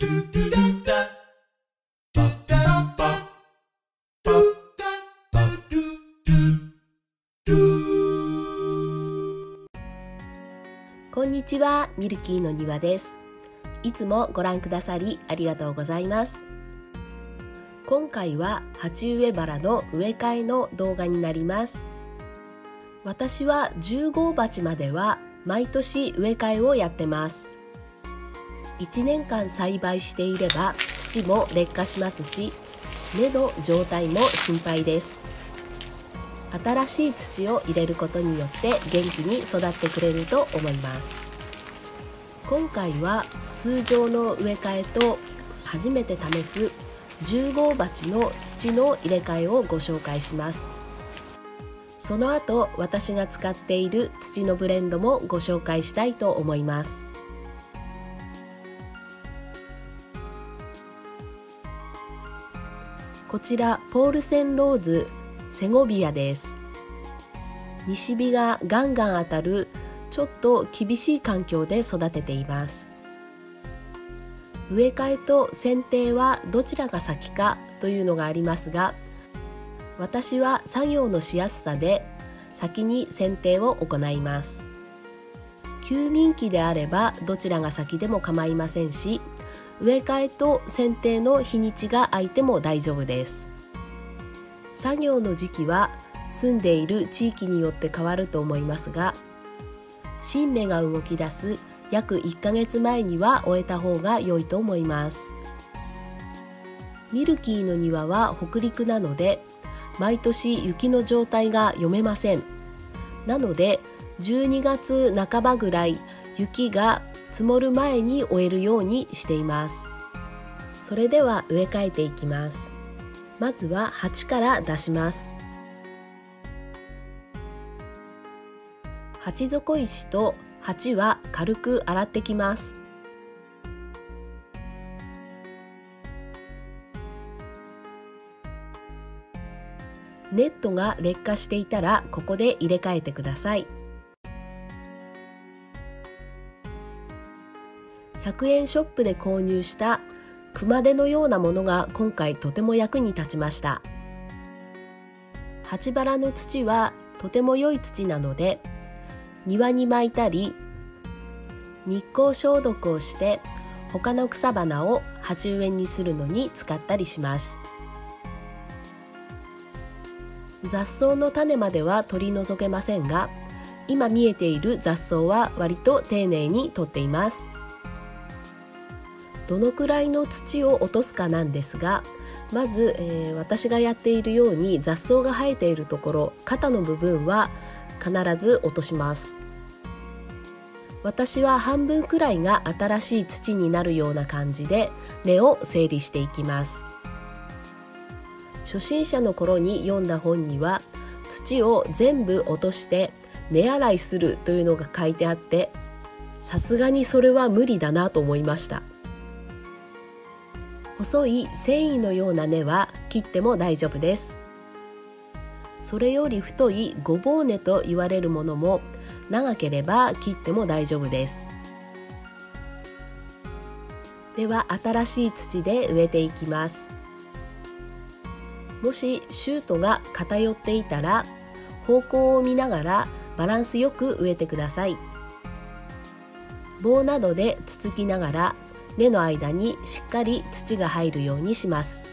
こんにちはミルキーの庭です。いつもご覧くださりありがとうございます。今回は鉢植えバラの植え替えの動画になります。私は10号鉢までは毎年植え替えをやってます。1年間栽培していれば土も劣化しますし根の状態も心配です。新しい土を入れることによって元気に育ってくれると思います。今回は通常の植え替えと初めて試す10号鉢の土の入れ替えをご紹介します。その後私が使っている土のブレンドもご紹介したいと思います。こちらポールセンローズセゴビアです。西日がガンガン当たるちょっと厳しい環境で育てています。植え替えと剪定はどちらが先かというのがありますが私は作業のしやすさで先に剪定を行います。休眠期であればどちらが先でも構いませんし植え替えと剪定の日にちが空いても大丈夫です。作業の時期は住んでいる地域によって変わると思いますが新芽が動き出す約1ヶ月前には終えた方が良いと思います。ミルキーの庭は北陸なので毎年雪の状態が読めません。なので12月半ばぐらい雪が積もる前に終えるようにしています。それでは植え替えていきます。まずは鉢から出します。鉢底石と鉢は軽く洗ってきます。ネットが劣化していたらここで入れ替えてください。100円ショップで購入した熊手のようなものが今回とても役に立ちました。鉢原の土はとても良い土なので庭に巻いたり日光消毒をして他の草花を鉢植えにするのに使ったりします。雑草の種までは取り除けませんが今見えている雑草は割と丁寧に取っています。どのくらいの土を落とすかなんですがまず、えー、私がやっているように雑草が生えているところ肩の部分は必ず落とします。私は半分くらいが新しい土になるような感じで根を整理していきます。初心者の頃に読んだ本には土を全部落として根洗いするというのが書いてあってさすがにそれは無理だなと思いました。細い繊維のような根は切っても大丈夫です。それより太いごぼう根と言われるものも長ければ切っても大丈夫です。では新しい土で植えていきます。もしシュートが偏っていたら方向を見ながらバランスよく植えてください。棒などでつつきながら根の間にしっかり土が入るようにします。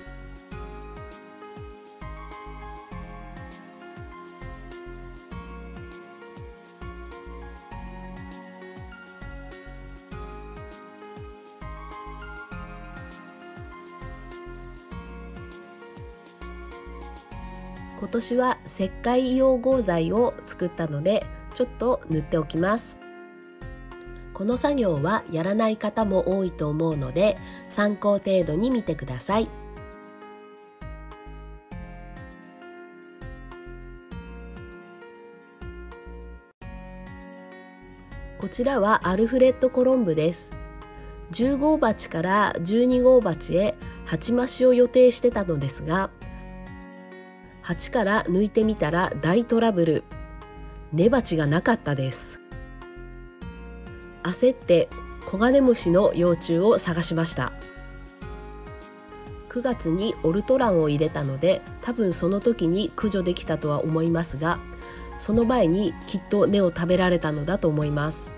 今年は石灰溶合剤を作ったのでちょっと塗っておきます。この作業はやらない方も多いと思うので参考程度に見てください。こちらはアルフレッド・コロンブです。10号鉢から12号鉢へ鉢増しを予定してたのですが鉢から抜いてみたら大トラブル。根鉢がなかったです。焦ってコガネムシの幼虫を探しました。9月にオルトランを入れたので多分その時に駆除できたとは思いますがその前にきっと根を食べられたのだと思います。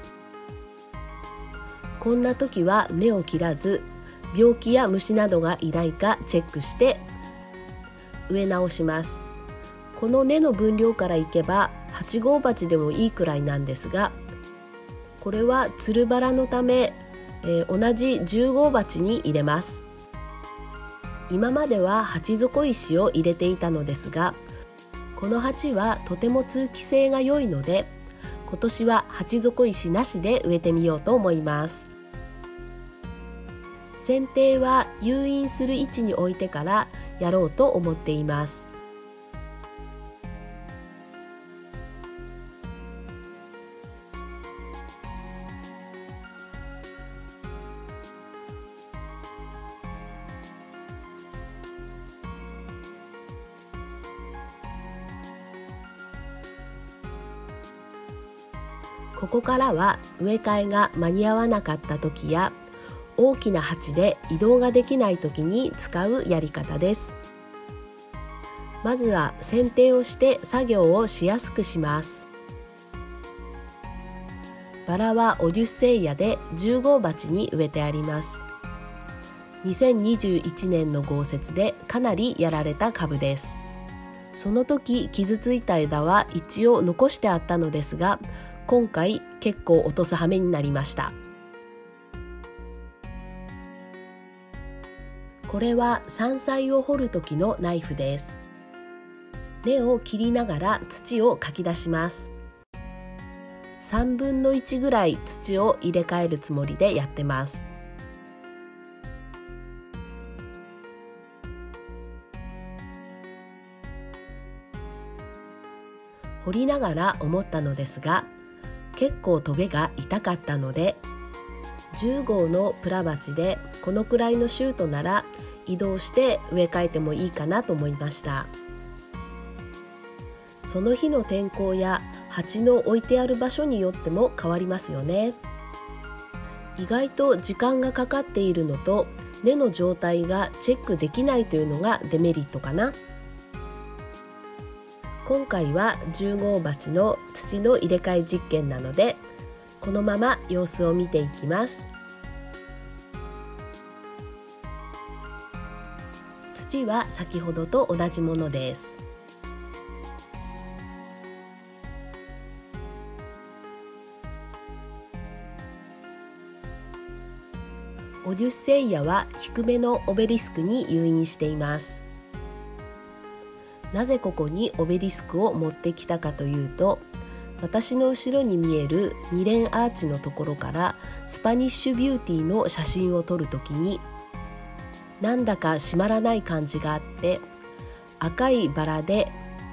こんな時は根を切らず病気や虫などがいないかチェックして植え直します。この根の分量からいけば8号鉢でもいいくらいなんですがこれはつるバラのため、えー、同じ10号鉢に入れます。今までは鉢底石を入れていたのですがこの鉢はとても通気性が良いので今年は鉢底石なしで植えてみようと思います。剪定は誘引する位置に置いてからやろうと思っています。ここからは植え替えが間に合わなかった時や大きな鉢で移動ができない時に使うやり方です。まずは剪定をして作業をしやすくします。バラはオデュッセイヤで10号鉢に植えてあります。2021年の豪雪でかなりやられた株です。その時傷ついた枝は一応残してあったのですが今回結構落とす羽目になりました。これは山菜を掘る時のナイフです。根を切りながら土をかき出します。3分の1ぐらい土を入れ替えるつもりでやってます。掘りながら思ったのですが結構トゲが痛かったので10号のプラ鉢でこのくらいのシュートなら移動して植え替えてもいいかなと思いました。その日の天候や鉢の置いてある場所によっても変わりますよね。意外と時間がかかっているのと根の状態がチェックできないというのがデメリットかな。今回は10号鉢の土の入れ替え実験なのでこのまま様子を見ていきます。土は先ほどと同じものです。オデュッセイヤは低めのオベリスクに誘引しています。なぜここにオベリスクを持ってきたかというと私の後ろに見える2連アーチのところからスパニッシュビューティーの写真を撮るときになんだか締まらない感じがあって赤いバラで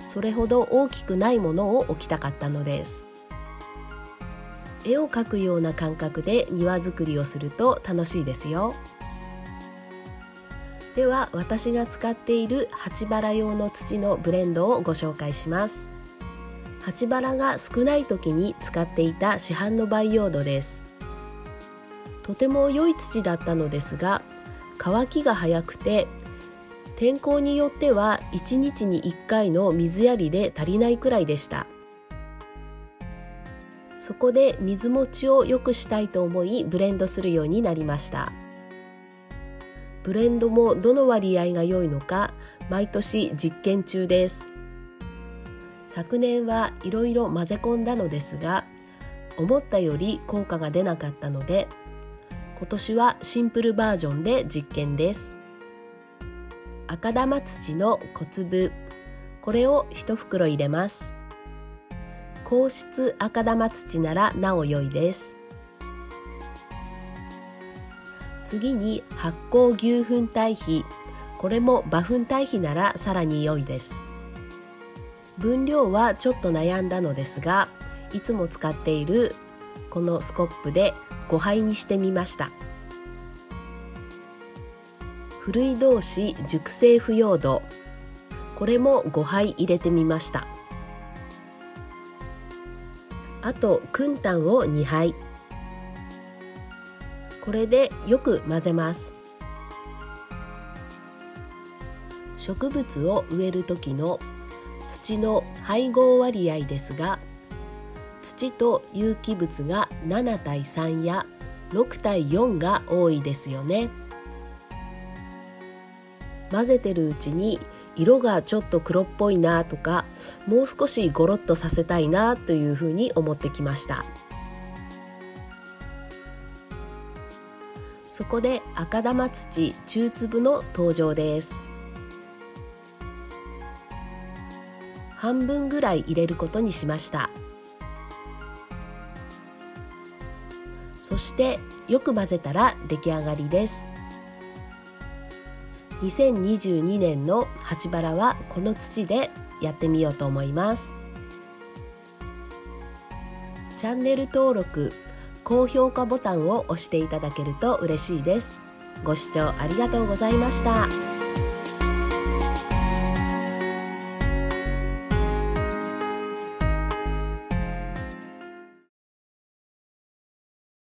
それほど大きくないものを置きたかったのです。絵を描くような感覚で庭作りをすると楽しいですよ。では私が使っている鉢バラ用の土のブレンドをご紹介します。鉢バラが少ない時に使っていた市販の培養土です。とても良い土だったのですが乾きが早くて天候によっては1日に1回の水やりで足りないくらいでした。そこで水持ちを良くしたいと思いブレンドするようになりました。ブレンドもどの割合が良いのか毎年実験中です。昨年はいろいろ混ぜ込んだのですが思ったより効果が出なかったので今年はシンプルバージョンで実験です。赤玉土の小粒これを1袋入れます。硬質赤玉土ならなお良いです。次に発酵牛糞堆肥。これも馬糞堆肥ならさらに良いです。分量はちょっと悩んだのですがいつも使っているこのスコップで5杯にしてみました。古い同士熟成腐葉土。これも5杯入れてみました。あとクタンを2杯これでよく混ぜます。植物を植える時の土の配合割合ですが土と有機物が7対3や6対4が多いですよね。混ぜてるうちに色がちょっと黒っぽいなとかもう少しゴロッとさせたいなというふうに思ってきました。そこで赤玉土中粒の登場です。半分ぐらい入れることにしました。そしてよく混ぜたら出来上がりです。2022年の鉢バラはこの土でやってみようと思います。チャンネル登録高評価ボタンを押していただけると嬉しいですご視聴ありがとうございました。